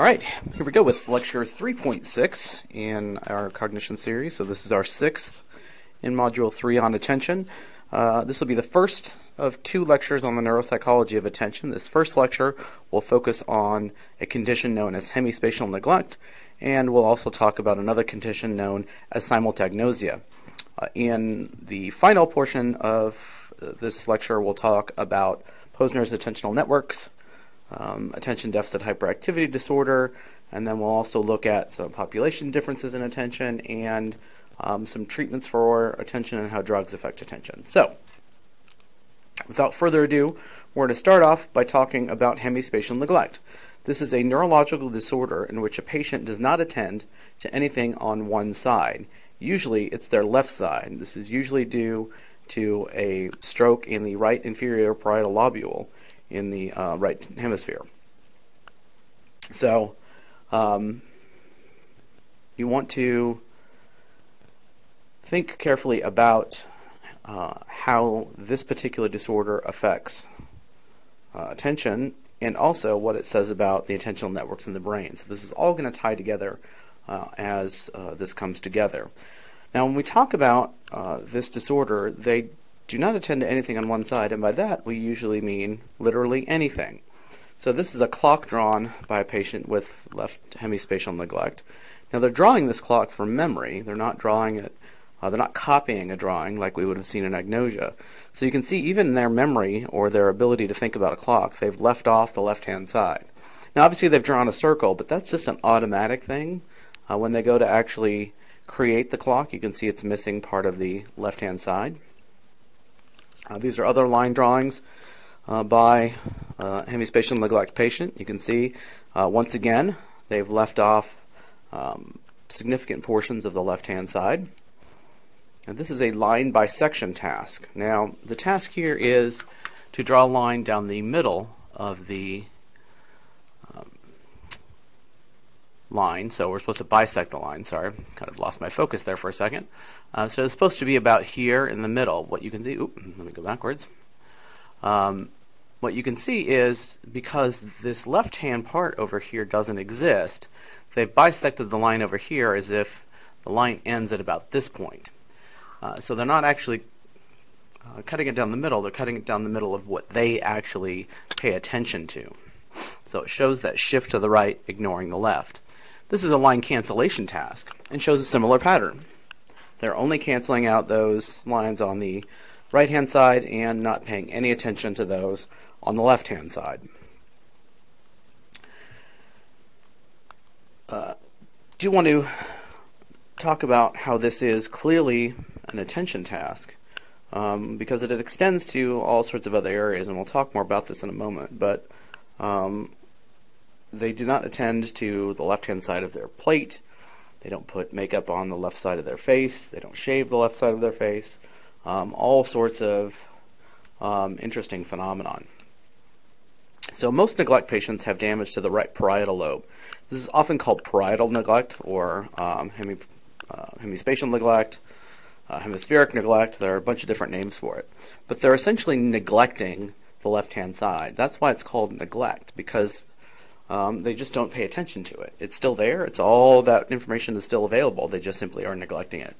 All right, here we go with lecture 3.6 in our cognition series. So this is our sixth in module 3 on attention. Uh, this will be the first of two lectures on the neuropsychology of attention. This first lecture will focus on a condition known as hemispatial neglect, and we'll also talk about another condition known as simultagnosia. Uh, in the final portion of this lecture, we'll talk about Posner's attentional networks, um, attention deficit hyperactivity disorder, and then we'll also look at some population differences in attention and um, some treatments for attention and how drugs affect attention. So, without further ado, we're going to start off by talking about hemispatial neglect. This is a neurological disorder in which a patient does not attend to anything on one side. Usually, it's their left side. This is usually due to a stroke in the right inferior parietal lobule in the uh, right hemisphere. So, um, you want to think carefully about uh, how this particular disorder affects uh, attention and also what it says about the attentional networks in the brain. So, this is all going to tie together uh, as uh, this comes together. Now, when we talk about uh, this disorder, they do not attend to anything on one side, and by that we usually mean literally anything. So this is a clock drawn by a patient with left hemispatial neglect. Now they're drawing this clock from memory. They're not drawing it, uh, they're not copying a drawing like we would have seen in agnosia. So you can see even in their memory or their ability to think about a clock, they've left off the left-hand side. Now obviously they've drawn a circle, but that's just an automatic thing. Uh, when they go to actually create the clock, you can see it's missing part of the left-hand side. Uh, these are other line drawings uh, by uh, hemispatial neglect patient. You can see uh, once again they've left off um, significant portions of the left-hand side. And this is a line bisection task. Now the task here is to draw a line down the middle of the line. So we're supposed to bisect the line. Sorry, kind of lost my focus there for a second. Uh, so it's supposed to be about here in the middle. What you can see, oop, let me go backwards. Um, what you can see is because this left-hand part over here doesn't exist, they've bisected the line over here as if the line ends at about this point. Uh, so they're not actually uh, cutting it down the middle, they're cutting it down the middle of what they actually pay attention to. So it shows that shift to the right, ignoring the left. This is a line cancellation task and shows a similar pattern. They're only canceling out those lines on the right hand side and not paying any attention to those on the left hand side. Uh, do want to talk about how this is clearly an attention task um, because it extends to all sorts of other areas, and we'll talk more about this in a moment. But um, they do not attend to the left hand side of their plate. They don't put makeup on the left side of their face. They don't shave the left side of their face. Um, all sorts of um, interesting phenomenon. So most neglect patients have damage to the right parietal lobe. This is often called parietal neglect or um, hemi, uh, hemispatial neglect, uh, hemispheric neglect. There are a bunch of different names for it. But they're essentially neglecting the left-hand side. That's why it's called neglect, because um, they just don't pay attention to it. It's still there. It's all that information is still available. They just simply are neglecting it.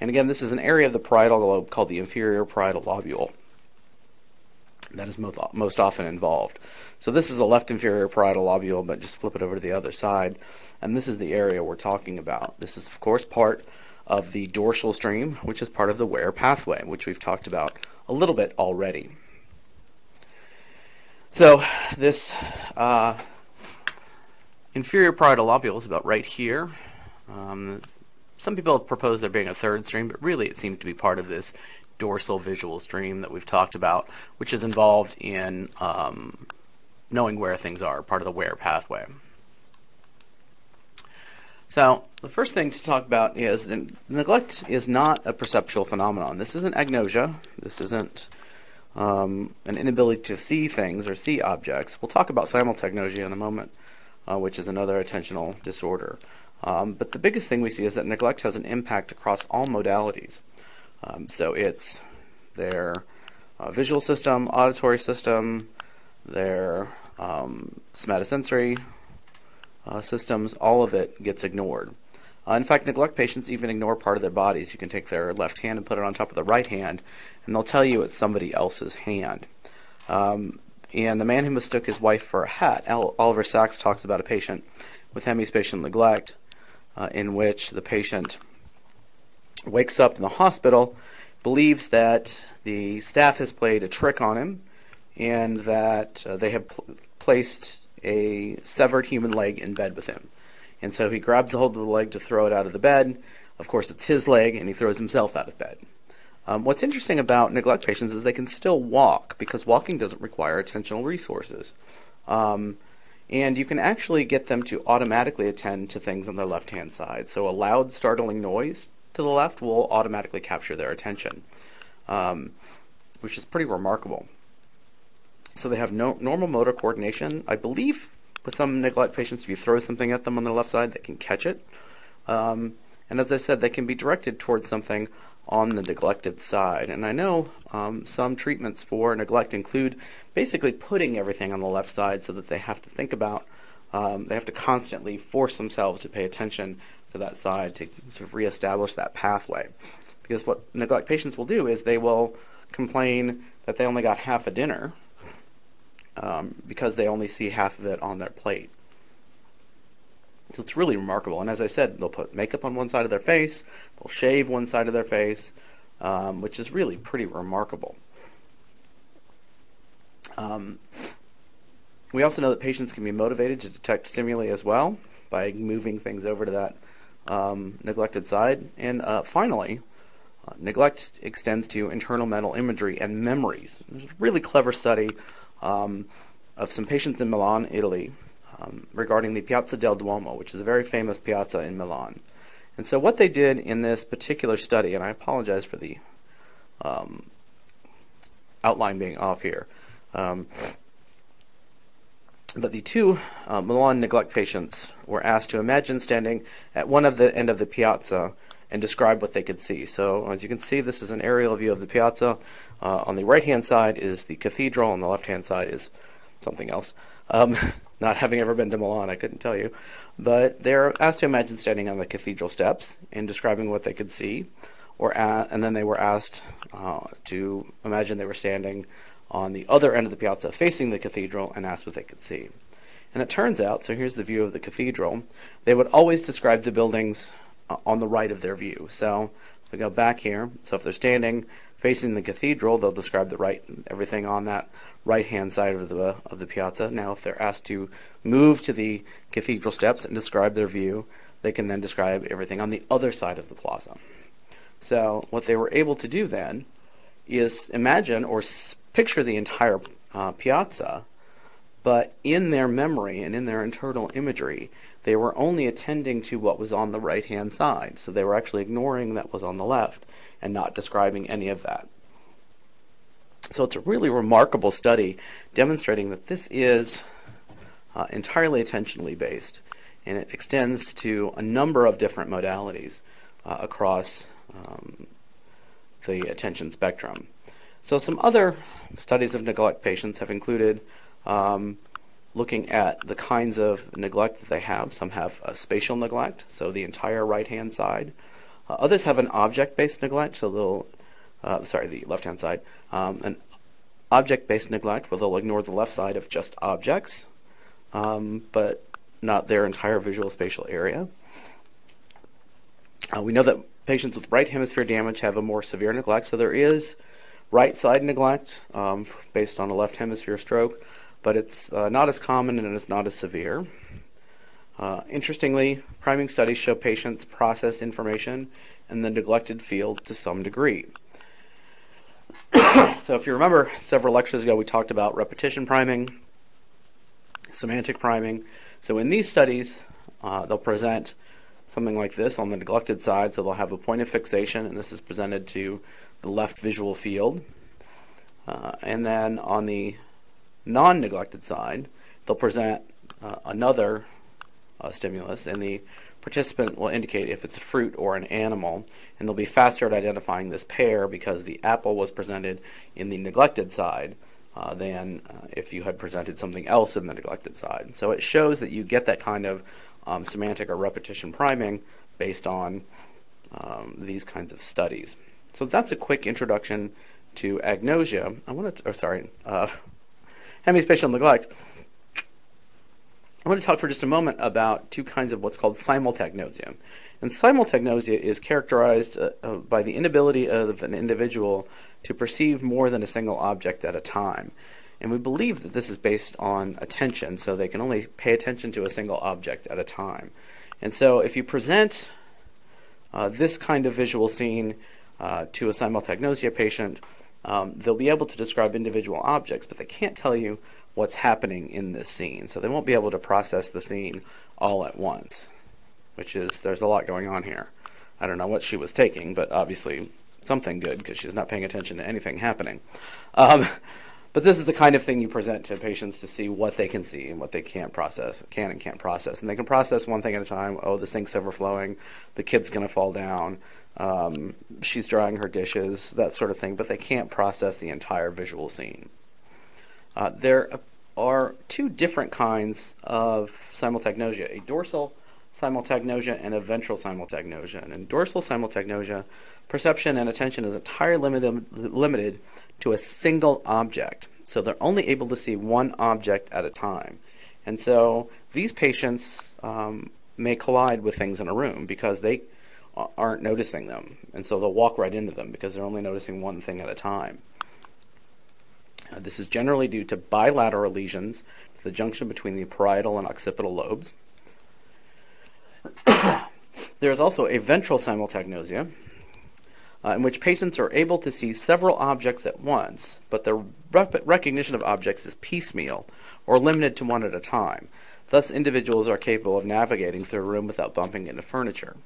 And again, this is an area of the parietal lobe called the inferior parietal lobule that is most, most often involved. So this is a left inferior parietal lobule, but just flip it over to the other side. And this is the area we're talking about. This is, of course, part of the dorsal stream, which is part of the where pathway, which we've talked about a little bit already. So this uh, Inferior parietal lobule is about right here. Um, some people have proposed there being a third stream, but really it seems to be part of this dorsal visual stream that we've talked about, which is involved in um, knowing where things are, part of the where pathway. So the first thing to talk about is neglect is not a perceptual phenomenon. This isn't agnosia. This isn't um, an inability to see things or see objects. We'll talk about simultagnosia in a moment uh, which is another attentional disorder. Um, but the biggest thing we see is that neglect has an impact across all modalities. Um, so it's their uh, visual system, auditory system, their um, somatosensory uh, systems, all of it gets ignored. Uh, in fact, neglect patients even ignore part of their bodies. You can take their left hand and put it on top of the right hand, and they'll tell you it's somebody else's hand. Um, and the man who mistook his wife for a hat, Oliver Sacks talks about a patient with hemispatial neglect, uh, in which the patient wakes up in the hospital, believes that the staff has played a trick on him, and that uh, they have pl- placed a severed human leg in bed with him. And so he grabs a hold of the leg to throw it out of the bed. Of course, it's his leg, and he throws himself out of bed. Um, what's interesting about neglect patients is they can still walk because walking doesn't require attentional resources. Um, and you can actually get them to automatically attend to things on their left hand side. So a loud, startling noise to the left will automatically capture their attention, um, which is pretty remarkable. So they have no normal motor coordination. I believe with some neglect patients, if you throw something at them on their left side, they can catch it. Um, and as I said, they can be directed towards something on the neglected side. And I know um, some treatments for neglect include basically putting everything on the left side so that they have to think about, um, they have to constantly force themselves to pay attention to that side to sort of reestablish that pathway. Because what neglect patients will do is they will complain that they only got half a dinner um, because they only see half of it on their plate. So it's really remarkable. And as I said, they'll put makeup on one side of their face, they'll shave one side of their face, um, which is really pretty remarkable. Um, we also know that patients can be motivated to detect stimuli as well by moving things over to that um, neglected side. And uh, finally, uh, neglect extends to internal mental imagery and memories. There's a really clever study um, of some patients in Milan, Italy, um, regarding the Piazza del Duomo, which is a very famous piazza in Milan. And so, what they did in this particular study, and I apologize for the um, outline being off here, um, but the two uh, Milan neglect patients were asked to imagine standing at one of the end of the piazza and describe what they could see. So, as you can see, this is an aerial view of the piazza. Uh, on the right hand side is the cathedral, on the left hand side is something else. Um, not having ever been to Milan, I couldn't tell you. But they're asked to imagine standing on the cathedral steps and describing what they could see. Or at, and then they were asked uh, to imagine they were standing on the other end of the piazza facing the cathedral and asked what they could see. And it turns out, so here's the view of the cathedral, they would always describe the buildings uh, on the right of their view. So if we go back here, so if they're standing facing the cathedral, they'll describe the right everything on that right hand side of the of the piazza. Now, if they're asked to move to the cathedral steps and describe their view, they can then describe everything on the other side of the plaza. So, what they were able to do then is imagine or picture the entire uh, piazza, but in their memory and in their internal imagery, they were only attending to what was on the right hand side. So they were actually ignoring that was on the left and not describing any of that. So it's a really remarkable study demonstrating that this is uh, entirely attentionally based and it extends to a number of different modalities uh, across um, the attention spectrum. So some other studies of neglect patients have included um, looking at the kinds of neglect that they have. Some have a spatial neglect, so the entire right hand side. Uh, others have an object based neglect, so they'll, uh, sorry, the left hand side, um, an object based neglect where they'll ignore the left side of just objects, um, but not their entire visual spatial area. Uh, we know that patients with right hemisphere damage have a more severe neglect, so there is right side neglect um, based on a left hemisphere stroke but it's uh, not as common and it's not as severe. Uh, interestingly, priming studies show patients process information in the neglected field to some degree. so, if you remember, several lectures ago we talked about repetition priming, semantic priming. So, in these studies, uh, they'll present something like this on the neglected side. So, they'll have a point of fixation, and this is presented to the left visual field. Uh, and then on the non-neglected side, they'll present uh, another uh, stimulus, and the participant will indicate if it's a fruit or an animal, and they'll be faster at identifying this pair because the apple was presented in the neglected side, uh, than uh, if you had presented something else in the neglected side. So it shows that you get that kind of um, semantic or repetition priming based on um, these kinds of studies. So that's a quick introduction to agnosia. I want to, or sorry, hemispatial neglect. I want to talk for just a moment about two kinds of what's called simultagnosia. And simultagnosia is characterized uh, uh, by the inability of an individual to perceive more than a single object at a time. And we believe that this is based on attention, so they can only pay attention to a single object at a time. And so if you present uh, this kind of visual scene uh, to a simultagnosia patient, um, they'll be able to describe individual objects, but they can't tell you what's happening in this scene. So they won't be able to process the scene all at once, which is, there's a lot going on here. I don't know what she was taking, but obviously something good because she's not paying attention to anything happening. Um, but this is the kind of thing you present to patients to see what they can see and what they can't process, can and can't process. And they can process one thing at a time. Oh, the sink's overflowing. The kid's going to fall down. Um, she's drying her dishes, that sort of thing. But they can't process the entire visual scene. Uh, there are two different kinds of simultagnosia a dorsal simultagnosia and a ventral simultagnosia. And in dorsal simultagnosia, perception and attention is entirely limited, limited to a single object. So they're only able to see one object at a time. And so these patients um, may collide with things in a room because they aren't noticing them. And so they'll walk right into them because they're only noticing one thing at a time. Uh, this is generally due to bilateral lesions to the junction between the parietal and occipital lobes. there is also a ventral simultagnosia, uh, in which patients are able to see several objects at once, but the recognition of objects is piecemeal or limited to one at a time. Thus, individuals are capable of navigating through a room without bumping into furniture.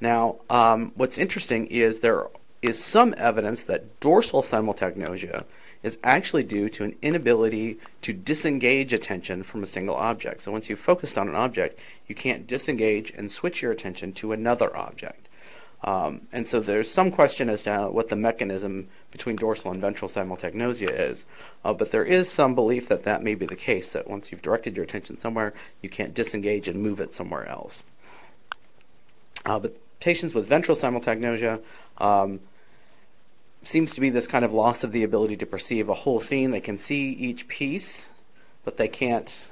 Now, um, what's interesting is there is some evidence that dorsal simultagnosia is actually due to an inability to disengage attention from a single object. So once you've focused on an object, you can't disengage and switch your attention to another object. Um, and so there's some question as to what the mechanism between dorsal and ventral simultagnosia is. Uh, but there is some belief that that may be the case, that once you've directed your attention somewhere, you can't disengage and move it somewhere else. Uh, but patients with ventral simultagnosia um, seems to be this kind of loss of the ability to perceive a whole scene. They can see each piece, but they can't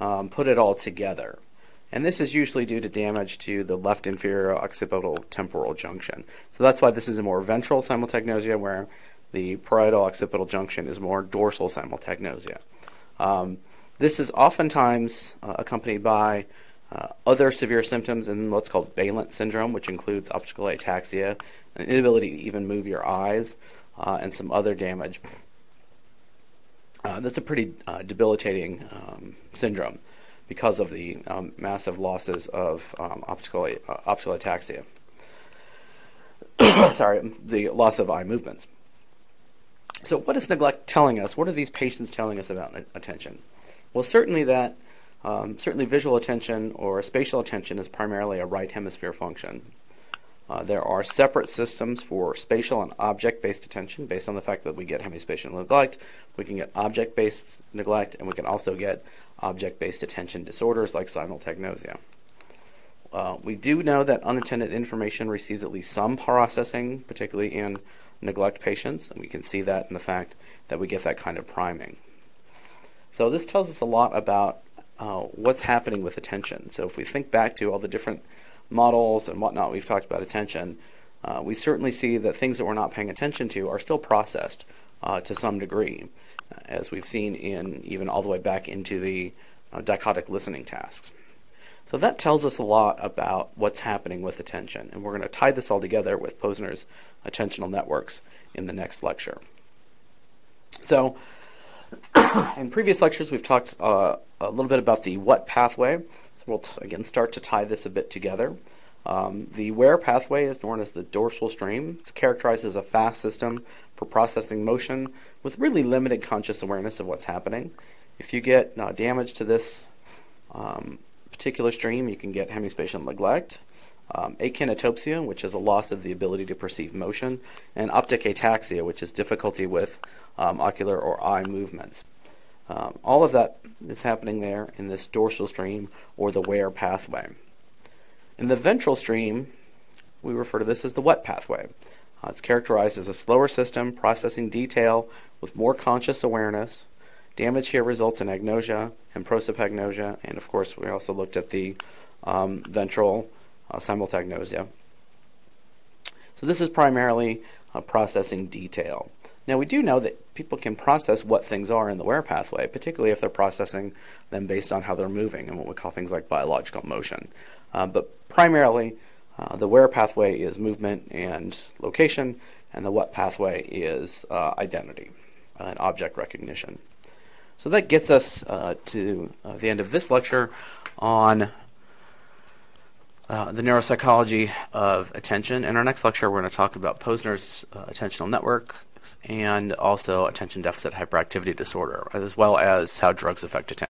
um, put it all together. And this is usually due to damage to the left inferior occipital temporal junction. So that's why this is a more ventral simultagnosia, where the parietal occipital junction is more dorsal simultagnosia. Um, this is oftentimes uh, accompanied by uh, other severe symptoms in what's called Balint syndrome, which includes optical ataxia, an inability to even move your eyes, uh, and some other damage. Uh, that's a pretty uh, debilitating um, syndrome because of the um, massive losses of um, optical, uh, optical ataxia. Sorry, the loss of eye movements. So, what is neglect telling us? What are these patients telling us about attention? Well, certainly that um, certainly visual attention or spatial attention is primarily a right hemisphere function. Uh, there are separate systems for spatial and object-based attention based on the fact that we get hemispatial neglect, we can get object-based neglect, and we can also get object-based attention disorders like simultagnosia. Uh, we do know that unattended information receives at least some processing, particularly in neglect patients, and we can see that in the fact that we get that kind of priming. So this tells us a lot about uh, what's happening with attention. So if we think back to all the different models and whatnot we've talked about attention, uh, we certainly see that things that we're not paying attention to are still processed uh, to some degree, as we've seen in even all the way back into the uh, dichotic listening tasks. So that tells us a lot about what's happening with attention, and we're going to tie this all together with Posner's attentional networks in the next lecture. So in previous lectures, we've talked uh, a little bit about the what pathway. So we'll again start to tie this a bit together. Um, the where pathway is known as the dorsal stream. It's characterized as a fast system for processing motion with really limited conscious awareness of what's happening. If you get uh, damage to this um, particular stream, you can get hemispatial neglect. um, akinetopsia, which is a loss of the ability to perceive motion, and optic ataxia, which is difficulty with um, ocular or eye movements. Um, all of that is happening there in this dorsal stream or the where pathway. In the ventral stream, we refer to this as the what pathway. Uh, it's characterized as a slower system processing detail with more conscious awareness. Damage here results in agnosia and prosopagnosia, and of course, we also looked at the um, ventral uh, simultagnosia. So this is primarily uh, processing detail. Now we do know that people can process what things are in the where pathway, particularly if they're processing them based on how they're moving and what we call things like biological motion. Uh, but primarily, uh, the where pathway is movement and location, and the what pathway is uh, identity and object recognition. So that gets us uh, to uh, the end of this lecture on uh, the neuropsychology of attention. In our next lecture, we're going to talk about Posner's uh, attentional network and also attention deficit hyperactivity disorder, as well as how drugs affect attention.